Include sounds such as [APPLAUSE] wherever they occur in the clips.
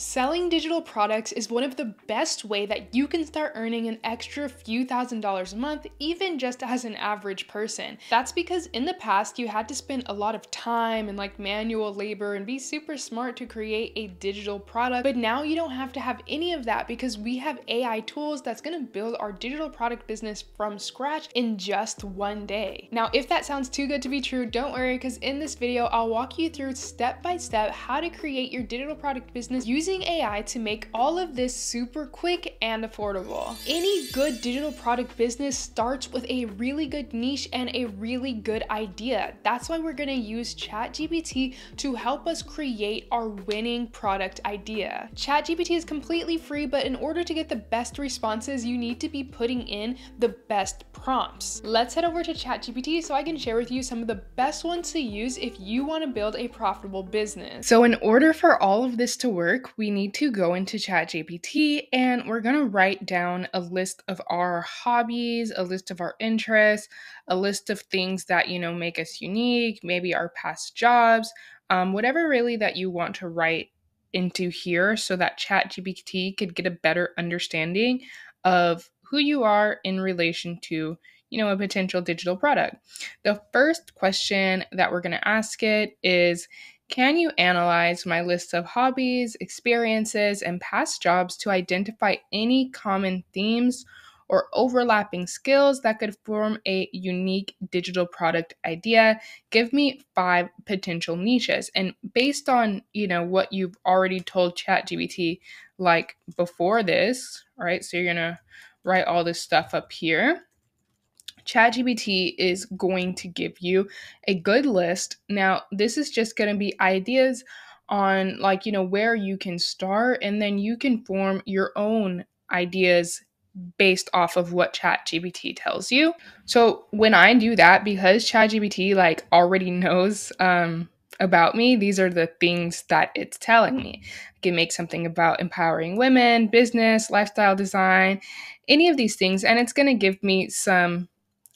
Selling digital products is one of the best way that you can start earning an extra few thousand dollars a month, even just as an average person. That's because in the past you had to spend a lot of time and like manual labor and be super smart to create a digital product. But now you don't have to have any of that because we have AI tools that's gonna build our digital product business from scratch in just one day. Now, if that sounds too good to be true, don't worry because in this video, I'll walk you through step by step how to create your digital product business using using AI to make all of this super quick and affordable. Any good digital product business starts with a really good niche and a really good idea. That's why we're gonna use ChatGPT to help us create our winning product idea. ChatGPT is completely free, but in order to get the best responses, you need to be putting in the best prompts. Let's head over to ChatGPT so I can share with you some of the best ones to use if you wanna build a profitable business. So in order for all of this to work, we need to go into ChatGPT and we're going to write down a list of our hobbies, a list of our interests, a list of things that, you know, make us unique, maybe our past jobs, um, whatever really that you want to write into here so that ChatGPT could get a better understanding of who you are in relation to you know a potential digital product. The first question that we're going to ask it is can you analyze my list of hobbies, experiences, and past jobs to identify any common themes or overlapping skills that could form a unique digital product idea? Give me five potential niches. And based on, you know, what you've already told ChatGPT like before this, right? So you're going to write all this stuff up here. ChatGPT is going to give you a good list. Now, this is just going to be ideas on like, you know, where you can start and then you can form your own ideas based off of what ChatGPT tells you. So, when I do that because ChatGPT like already knows um about me, these are the things that it's telling me. I can make something about empowering women, business, lifestyle design, any of these things and it's going to give me some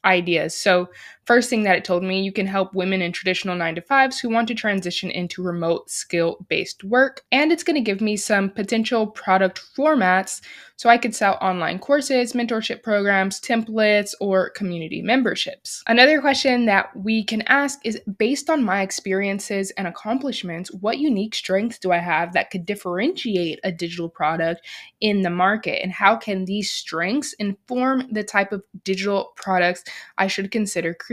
ideas. So, first thing that it told me, you can help women in traditional 9 to 5s who want to transition into remote skill-based work, and it's going to give me some potential product formats so I could sell online courses, mentorship programs, templates, or community memberships. Another question that we can ask is based on my experiences and accomplishments, what unique strengths do I have that could differentiate a digital product in the market? And how can these strengths inform the type of digital products I should consider creating?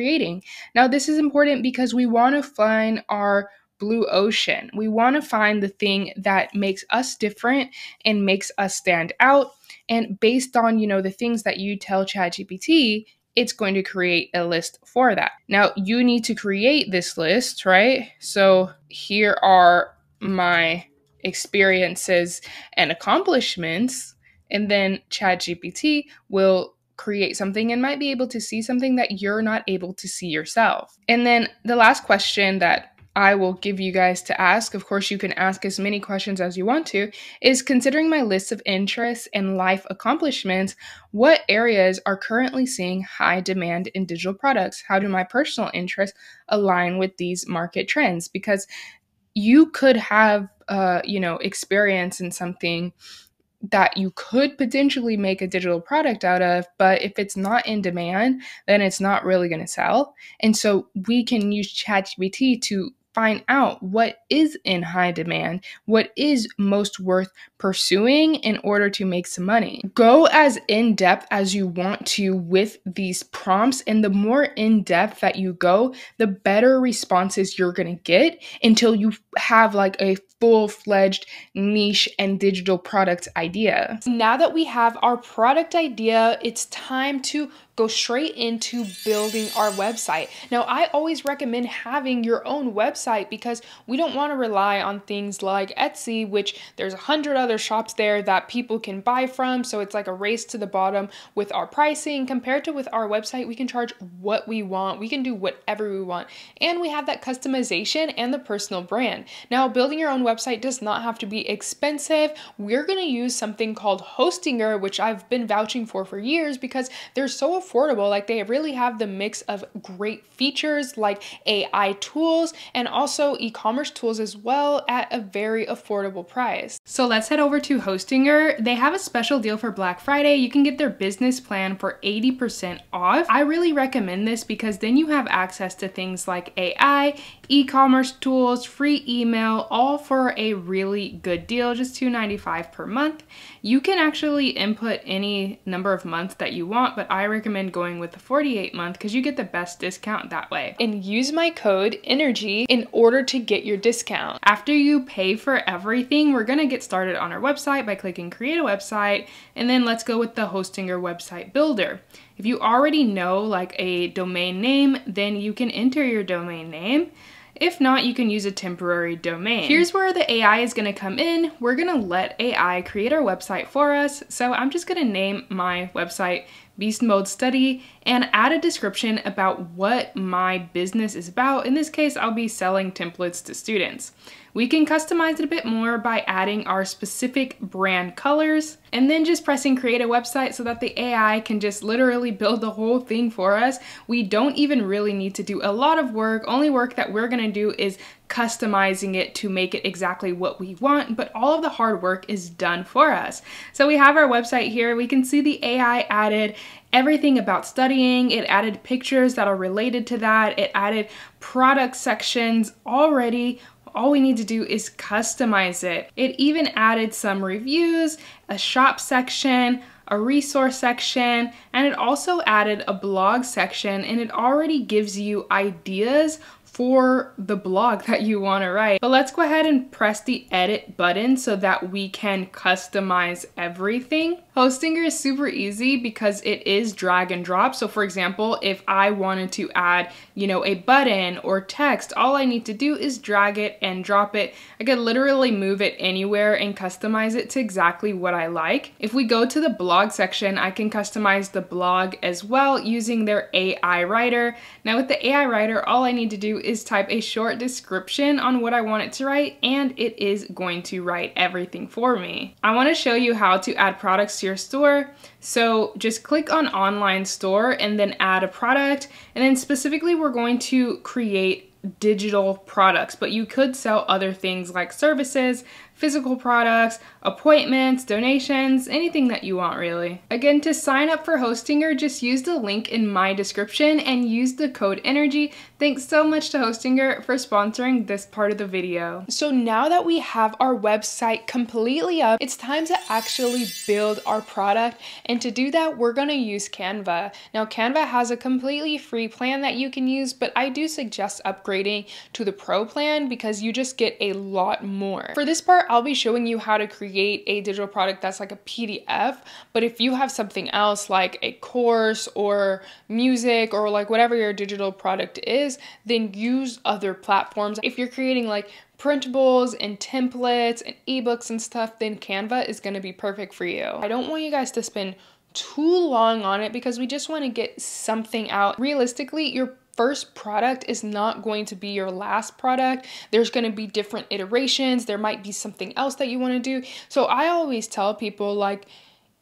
Now, this is important because we want to find our blue ocean. We want to find the thing that makes us different and makes us stand out and based on, you know, the things that you tell ChatGPT, it's going to create a list for that. Now, you need to create this list, right? So here are my experiences and accomplishments. And then ChatGPT will create something and might be able to see something that you're not able to see yourself. And then the last question that I will give you guys to ask. Of course, you can ask as many questions as you want to. Is considering my list of interests and life accomplishments, what areas are currently seeing high demand in digital products? How do my personal interests align with these market trends? Because you could have, uh, you know, experience in something that you could potentially make a digital product out of, but if it's not in demand, then it's not really going to sell. And so we can use ChatGPT to find out what is in high demand, what is most worth pursuing in order to make some money. Go as in depth as you want to with these prompts, and the more in depth that you go, the better responses you're gonna get until you have like a full fledged niche and digital product idea. Now that we have our product idea, it's time to go straight into building our website. Now, I always recommend having your own website because we don't want to rely on things like Etsy, which there's a hundred other shops there that people can buy from. So it's like a race to the bottom with our pricing. Compared to with our website, we can charge what we want. We can do whatever we want. And we have that customization and the personal brand. Now, building your own website does not have to be expensive. We're going to use something called Hostinger, which I've been vouching for for years because they're so affordable. Like they really have the mix of great features like AI tools and also e-commerce tools as well at a very affordable price. So let's head over to Hostinger. They have a special deal for Black Friday. You can get their business plan for 80% off. I really recommend this because then you have access to things like AI, e-commerce tools, free email, all for a really good deal, just $2.95 per month. You can actually input any number of months that you want, but I recommend going with the 48 month because you get the best discount that way. And use my code ENERGI in order to get your discount. After you pay for everything, we're gonna get started on our website by clicking create a website, and then let's go with the Hostinger website builder. If you already know like a domain name, then you can enter your domain name. If not, you can use a temporary domain. Here's where the AI is gonna come in. We're gonna let AI create our website for us. So I'm just gonna name my website Beast Mode Study and add a description about what my business is about. In this case, I'll be selling templates to students. We can customize it a bit more by adding our specific brand colors and then just pressing create a website so that the AI can just literally build the whole thing for us. We don't even really need to do a lot of work. Only work that we're gonna do is customizing it to make it exactly what we want, but all of the hard work is done for us. So we have our website here. We can see the AI added everything about studying. It added pictures that are related to that. It added product sections already all we need to do is customize it. It even added some reviews, a shop section, a resource section, and it also added a blog section and it already gives you ideas for the blog [LAUGHS] that you want to write. But let's go ahead and press the edit button so that we can customize everything. Hostinger is super easy because it is drag and drop. So for example, if I wanted to add, you know, a button or text, all I need to do is drag it and drop it. I could literally move it anywhere and customize it to exactly what I like. If we go to the blog section, I can customize the blog as well using their AI writer. Now with the AI writer, all I need to do is type a short description on what I want it to write and it is going to write everything for me. I want to show you how to add products to your store. So just click on online store and then add a product. And then specifically, we're going to create digital products, but you could sell other things like services, physical products, appointments, donations, anything that you want really. Again, to sign up for Hostinger, just use the link in my description and use the code ENERGI. Thanks so much to Hostinger for sponsoring this part of the video. So now that we have our website completely up, it's time to actually build our product. And to do that, we're gonna use Canva. Now Canva has a completely free plan that you can use, but I do suggest upgrading to the pro plan because you just get a lot more. For this part, I'll be showing you how to create a digital product that's like a PDF. But if you have something else like a course or music or like whatever your digital product is, then use other platforms. If you're creating like printables and templates and ebooks and stuff, then Canva is gonna be perfect for you. I don't want you guys to spend too long on it because we just want to get something out. Realistically, your first product is not going to be your last product. There's going to be different iterations. There might be something else that you want to do. So I always tell people like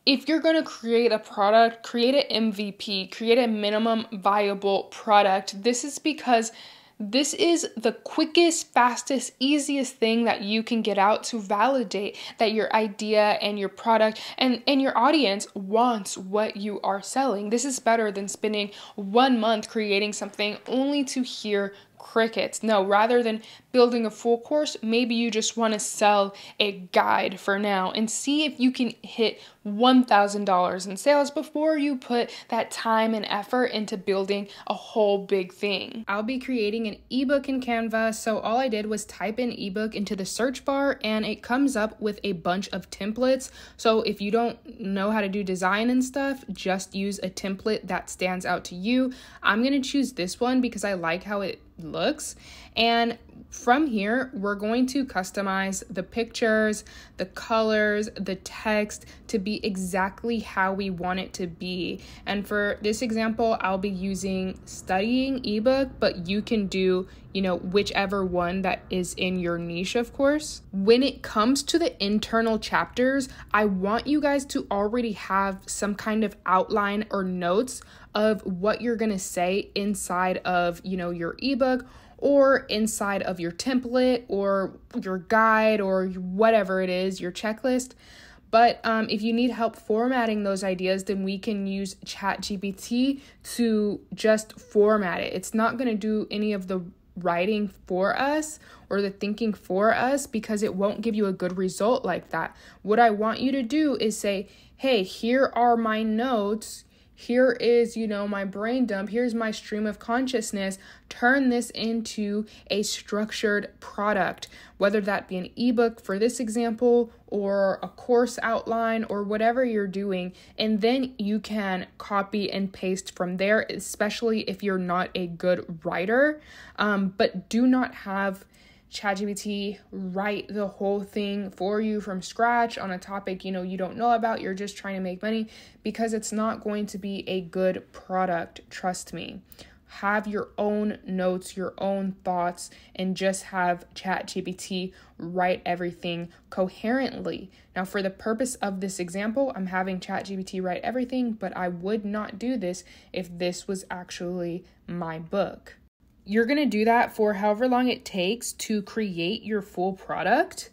if you're going to create a product, create an MVP, create a minimum viable product. This is because this is the quickest, fastest, easiest thing that you can get out to validate that your idea and your product and, and your audience wants what you are selling. This is better than spending one month creating something only to hear crickets. No, rather than building a full course, maybe you just want to sell a guide for now and see if you can hit $1,000 in sales before you put that time and effort into building a whole big thing. I'll be creating an ebook in Canva, so all I did was type in ebook into the search bar and it comes up with a bunch of templates. So if you don't know how to do design and stuff, just use a template that stands out to you. I'm going to choose this one because I like how it looks. And from here, we're going to customize the pictures, the colors, the text to be exactly how we want it to be. And for this example, I'll be using studying ebook, but you can do, you know, whichever one that is in your niche, of course. When it comes to the internal chapters, I want you guys to already have some kind of outline or notes of what you're going to say inside of, you know, your ebook or inside of your template or your guide or whatever it is, your checklist. But um, if you need help formatting those ideas, then we can use ChatGPT to just format it. It's not going to do any of the writing for us or the thinking for us because it won't give you a good result like that. What I want you to do is say, hey, here are my notes here is, you know, my brain dump. Here's my stream of consciousness. Turn this into a structured product, whether that be an ebook for this example or a course outline or whatever you're doing. And then you can copy and paste from there, especially if you're not a good writer. Um, but do not have ChatGPT write the whole thing for you from scratch on a topic you know you don't know about, you're just trying to make money because it's not going to be a good product, trust me. Have your own notes, your own thoughts, and just have ChatGPT write everything coherently. Now, for the purpose of this example, I'm having ChatGPT write everything, but I would not do this if this was actually my book you're going to do that for however long it takes to create your full product.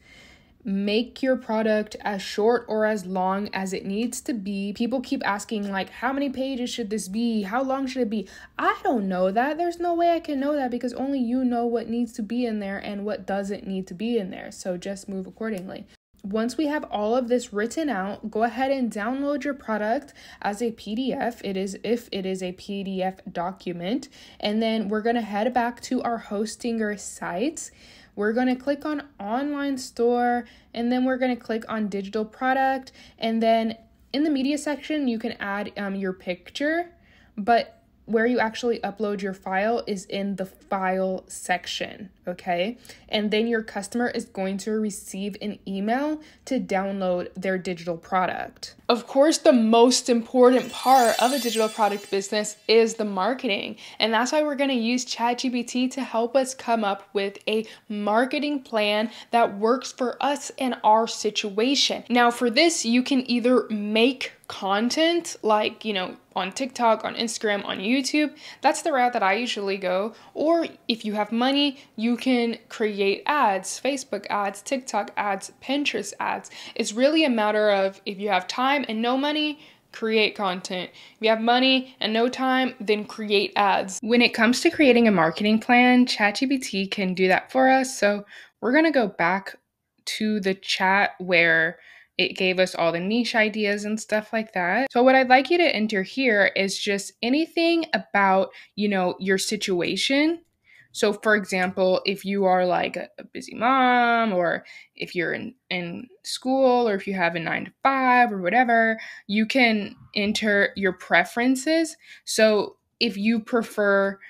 Make your product as short or as long as it needs to be. People keep asking, like, how many pages should this be? How long should it be? I don't know that. There's no way I can know that because only you know what needs to be in there and what doesn't need to be in there. So just move accordingly once we have all of this written out, go ahead and download your product as a PDF. It is if it is a PDF document. And then we're going to head back to our Hostinger site. We're going to click on online store and then we're going to click on digital product. And then in the media section, you can add um, your picture, but where you actually upload your file is in the file section, okay? And then your customer is going to receive an email to download their digital product. Of course, the most important part of a digital product business is the marketing. And that's why we're gonna use ChatGPT to help us come up with a marketing plan that works for us and our situation. Now, for this, you can either make content like, you know, on TikTok, on Instagram, on YouTube. That's the route that I usually go. Or if you have money, you can create ads, Facebook ads, TikTok ads, Pinterest ads. It's really a matter of if you have time and no money, create content. If you have money and no time, then create ads. When it comes to creating a marketing plan, ChatGPT can do that for us. So we're going to go back to the chat where it gave us all the niche ideas and stuff like that. So what I'd like you to enter here is just anything about, you know, your situation. So for example, if you are like a, busy mom or if you're in in school or if you have a 9 to 5 or whatever, you can enter your preferences. So if you prefer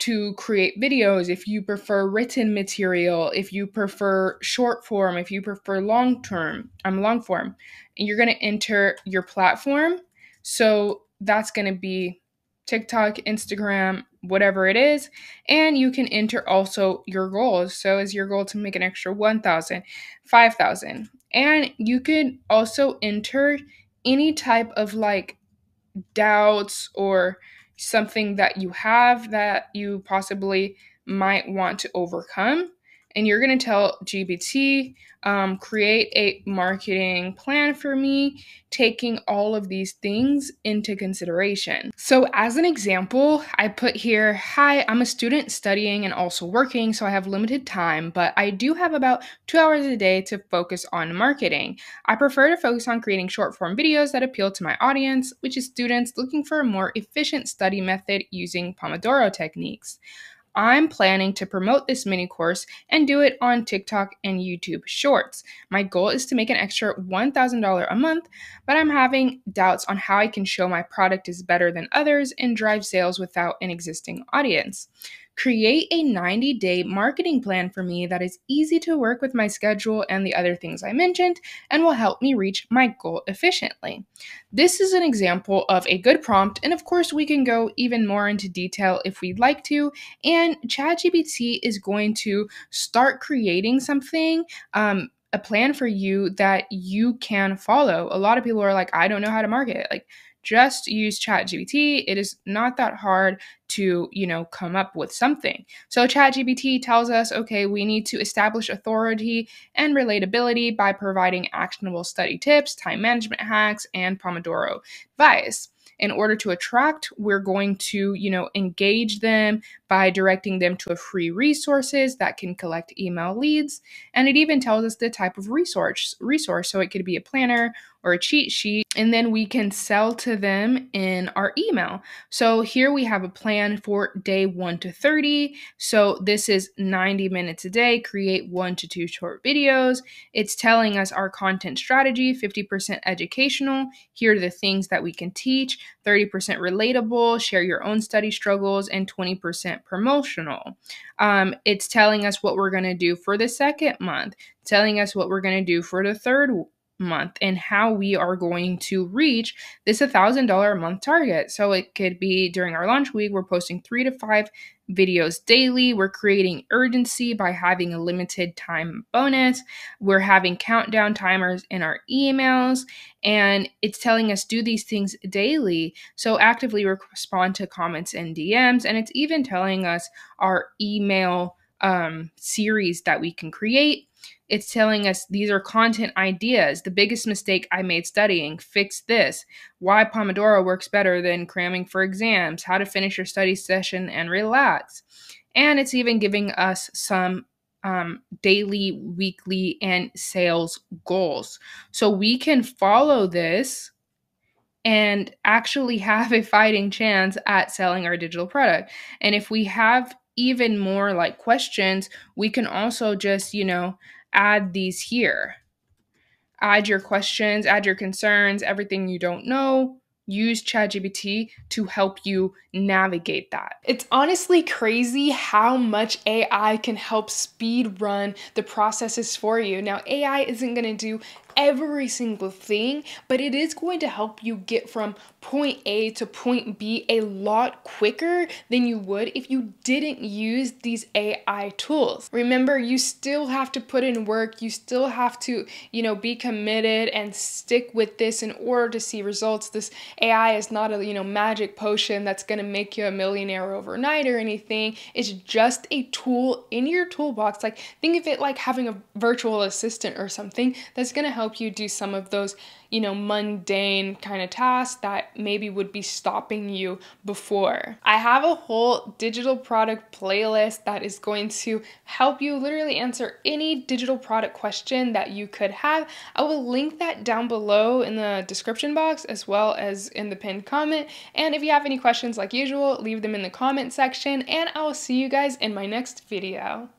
to create videos, if you prefer written material, if you prefer short form, if you prefer long term, I'm long form, and you're going to enter your platform. So that's going to be TikTok, Instagram, whatever it is, and you can enter also your goals. So is your goal to make an extra 1000, 5000. And you could also enter any type of like doubts or something that you have that you possibly might want to overcome. And you're going to tell GPT, um, create a marketing plan for me, taking all of these things into consideration. So, as an example, I put here Hi, I'm a student studying and also working, so I have limited time, but I do have about two hours a day to focus on marketing. I prefer to focus on creating short form videos that appeal to my audience, which is students looking for a more efficient study method using Pomodoro techniques. I'm planning to promote this mini course and do it on TikTok and YouTube Shorts. My goal is to make an extra $1,000 a month, but I'm having doubts on how I can show my product is better than others and drive sales without an existing audience. Create a 90 day marketing plan for me that is easy to work with my schedule and the other things I mentioned and will help me reach my goal efficiently. This is an example of a good prompt, and of course, we can go even more into detail if we'd like to. And ChatGPT is going to start creating something. Um, a plan for you that you can follow. A lot of people are like, I don't know how to market. Like, just use ChatGPT. It is not that hard to, you know, come up with something. So ChatGPT tells us, okay, we need to establish authority and relatability by providing actionable study tips, time management hacks, and Pomodoro advice in order to attract we're going to you know engage them by directing them to a free resources that can collect email leads and it even tells us the type of resource resource so it could be a planner or a cheat sheet, and then we can sell to them in our email. So here we have a plan for day 1 to 30. So this is 90 minutes a day, create 1 to 2 short videos. It's telling us our content strategy, 50% educational, here are the things that we can teach, 30% relatable, share your own study struggles, and 20% promotional. Um, it's telling us what we're going to do for the second month, telling us what we're going to do for the third month and how we are going to reach this $1,000 a month target. So it could be during our launch week, we're posting three to five videos daily. We're creating urgency by having a limited time bonus. We're having countdown timers in our emails, and it's telling us do these things daily. So actively respond to comments and DMs, and it's even telling us our email um, series that we can create it's telling us these are content ideas. The biggest mistake I made studying, fix this. Why Pomodoro works better than cramming for exams, how to finish your study session and relax. And it's even giving us some um, daily, weekly, and sales goals. So we can follow this and actually have a fighting chance at selling our digital product. And if we have even more like questions, we can also just, you know, add these here. Add your questions, add your concerns, everything you don't know. Use ChatGPT to help you navigate that. It's honestly crazy how much AI can help speed run the processes for you. Now, AI isn't going to do every single thing, but it is going to help you get from point A to point B a lot quicker than you would if you didn't use these AI tools. Remember, you still have to put in work, you still have to, you know, be committed and stick with this in order to see results. This AI is not a, you know, magic potion that's going to make you a millionaire overnight or anything. It's just a tool in your toolbox. Like think of it like having a virtual assistant or something that's going to help you do some of those, you know, mundane kind of tasks that maybe would be stopping you before. I have a whole digital product playlist that is going to help you literally answer any digital product question that you could have. I will link that down below in the description box as well as in the pinned comment. And if you have any questions like usual, leave them in the comment section and I will see you guys in my next video.